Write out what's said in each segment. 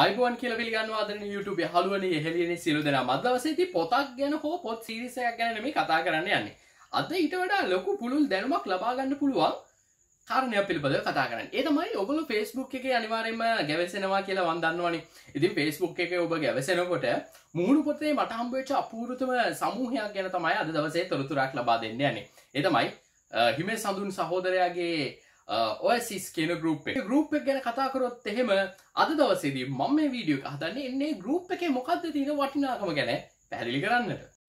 අයිබුවන් කියල පිළිගන්න අදන YouTube? හලුවන හෙලියන සිරු දෙෙන මදවසේති පොතක් ගැන හෝ පොත් සිරිසයක් ගැනම කතා කරන්න යන්නේ. අද ඊට වඩා ලොකු පුළුල් දැනුමක් ලබාගන්න පුළුවන් කාරණය පිළිබඳ කතා කරන්න. ඒතමයි ඔගොල ෆෙස්බුක් එක අනිවාරෙන්ම ගැවසෙනවා කියලා වන්දන්නවනි ඉතින් ෆෙස්බුක් එක ඔබ ගැවසෙනකොට මුහුණු පොතේ මටහම්බේච අපූරුතම සමූහයක් ගැන තමයි අද දවසේ තොරතුරක් ලබා දෙන්න යන්නේ. එතමයි හිමේ සඳුන් සහෝදරයාගේ ඔයසිස් කියන ගරුප් එක. ගරුප් එක ගැන කතාකරොත් එහෙම අද දවසේදී මම මේ වීඩියෝ හදන්නේ එන්නේ ගරුප් එකේ මොකක්ද තියෙන වටිනාකම ගැන පැහැදිලි කරන්නට.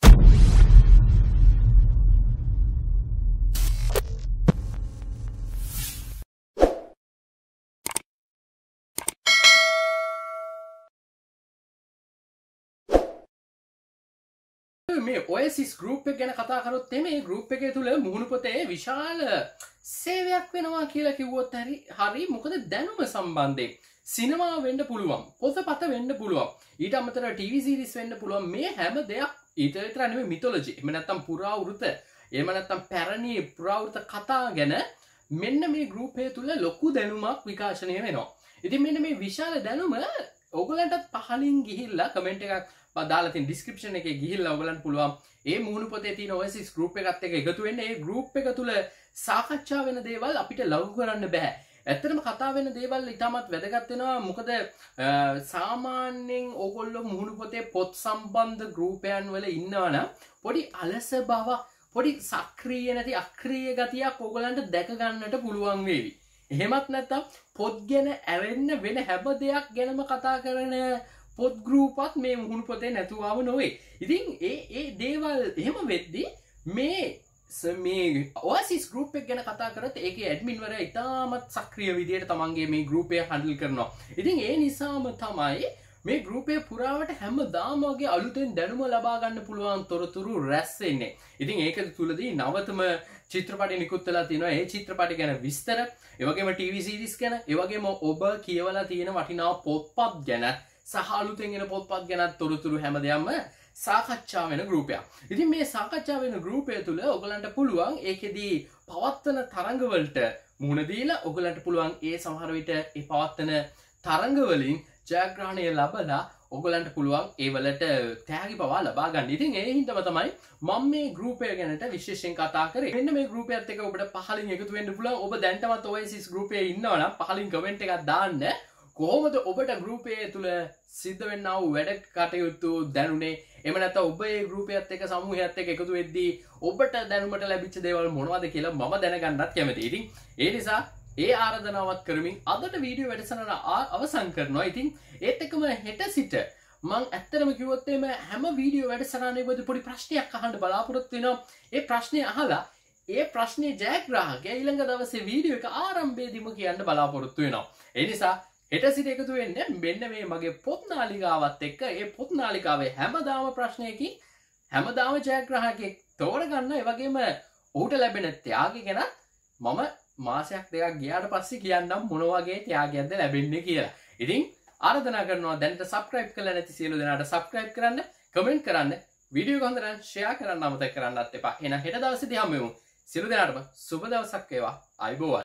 මේ ඔයසිස් ගරුප් එක ගැන කතාකරොත් මේ ගරුප් එක තුළ මුහුණු පොතේ විශාල සේවයක් වෙනවා කියලා කිව්වොත් හරි හරි මොකද දැනුම සම්බන්ධයෙන්. සිනමා වෙන්න පුළුවන් පොත පත වෙන්න පුළුවන්. ඊට අමතර ටීවි සිරිස් වෙන්න පුළුවන්. මේ හැම දෙයක් ඊට විතර නෙමෙයි මිතොලොජි එහෙම නැත්නම් පුරාවෘත එහෙම නැත්නම් පැරණි පුරාවෘත කතා ගැන මෙන්න මේ ගෲපය තුල ලොකු දැනුමක් විකාශනය වෙනවා. ඉතින් මෙන්න මේ විශාල දැනුම ඔයගලන්ටත් පහලින් ගිහිල්ලා කමෙන්ට් එකක් බදාලතින් ඩිස්ක්‍රපෂන් එක ගිහිල්ල ඔගලන් පුළුවන් ඒ මුහුණු පොතේ තින ඔයසිස් ගරුප් එකත් එක එකතු වෙන්න. ඒ ගරුප් එක තුළ සාකච්ඡා වෙන දේවල් අපිට ලව් කරන්න බැහැ ඇත්තරම කතා වෙන දේවල් ඉතාමත් වැදගත්වෙනවා මොකද සාමාන්‍යෙන් ඕගොල්ලො මුහුණු පොතේ පොත් සම්බන්ධ ගරූපයන් වල ඉන්නවන පොඩි අලස බව පොඩි සක්‍රිය නැති අක්‍රිය ගතියක් ඔගලන්ට දැකගන්නට පුළුවන් වේවි. එහෙමත් නැත්තම් පොත් ගැන ඇරෙන්න වෙන හැබ දෙයක් ගැනම කතා කරන පොත් ගරූපත් මේ මුහුණු පොතේ නැතුවාව නොවේ. ඉතින් ඒ ඒ දේවල් එහෙම වෙද්දි මේ මේ ඔසිස් ගරුප් එක ගැන කතා කරත් ඒක ඇඩමින්වර ඉතාමත් සක්‍රිය විදියට තමන්ගේ මේ ගරුපය හඩල් කරනවා. ඉතින් ඒ නිසාම තමයි මේ ගරුපය පුරාවට හැම දාමගේ අලුතෙන් දැනුම ලබාගන්න පුළුවන් තොරතුරු රැස්සෙන්නේ ඉතින් ඒක තුළදී නවතම චිත්‍රපටි නිකුත්තලා තියෙනවා. ඒ චිත්‍රපටි ගැන විස්තර ඒවගේම ටීවිසිරිස් ගැන ඒවගේම ඔබ කියවලා තියෙන වටිනාව පොත්පත් ගැන සහලුතෙන්ගෙන පොත්පත් ගැනත් තොරතුරු හැම දෙයක්ම සාකච්ඡා වෙන ගරුපයක් ඉතින් මේ සාකච්ඡා වෙන ගරුපය තුළ ඔගලන්ට පුළුවන් ඒකෙදී පවත්වන තරංගවලට මුණදීලා ඔගලන්ට පුළුවන් ඒ සමහරවිට ඒ පවත්වන තරංගවලින් ජයග්‍රහණය ලබලා ඔගලන්ට පුළුවන් ඒවලට තෑගි පවා ලබා ගන්න. ඉතින් ඒ හිතම තමයි මම මේ ගරුපය ගැනට විශේෂෙන් කතා කර. එන්න මේ ගරුපය ඇත්තක ඔබට පහලින් එකතු වෙන්න පුල ඔබ දැන්ටමත් ඔයසිස් ගරුපය ඉන්නවන පහලින් කමෙන්ට් එකක් දාන්න. කොහොමද ඔබට ගරුපය තුළ සිද්ධ වෙන්නාව වැඩ කටයුතු දැනුනේ? එමනත ඔබේ ගරුපයත් එක සමූහත් එක එකතු වෙද්දී ඔබට දැනුමට ලැබිච්ච දේවල් මොනවද කියලා ම දැනගන්නත් කැමති ඉතින් ඒ නිසා ඒ ආරධනාවත් කරමින් අදට වීඩියෝ වැඩසනන අවසං කරනවා. ඉතින් ඒත් එකම හෙට සිට මං ඇත්තරම කිවොත්තේම හැම වීඩියෝ වැඩසරනේ බද පොඩි ප්‍රශ්නයක් අහන්ට බලාපොරොත්වෙනවා ඒ ප්‍රශ්නය අහලා ඒ ප්‍රශ්නය ජයග්‍රහක ඊළඟ දවසේ වීඩියෝ එක ආරම්භේදිම කියන්න බලාපොරොත්තු වෙනවා. එනිසා හෙට සිට එකතු වෙන්න මෙන්න මේ මගේ පොත් නාලිකාවත් එක්ක. ඒ පොත් නාලිකාවේ හැමදාම ප්‍රශ්නයකින් හැමදාම ජයග්‍රහකෙක් තෝරගන්න එවගේම ඌට ලැබෙන ත්‍යාග ගැන මම මාසයක් දෙයක් ගියාට පස්සේ කියන්නම් මොනවගේ ත්‍යාගයක්ද ලැබෙන්නේ කියලා. ඉතින් ආරධනා කරනවා දැන්ට සබස්ක්‍රයිබ් කල නැති සියලු දෙනාට සබස්ක්‍රයිබ් කරන්න කමෙන්ට් කරන්න විඩියෝ කොඳරන් ෂයා කරන්න අමත කරන්නත් එපා. එන හෙට දවසති හම්මමු සිරු දෙනාටම සුබ දවසක් ඒවා අයිබෝවන්.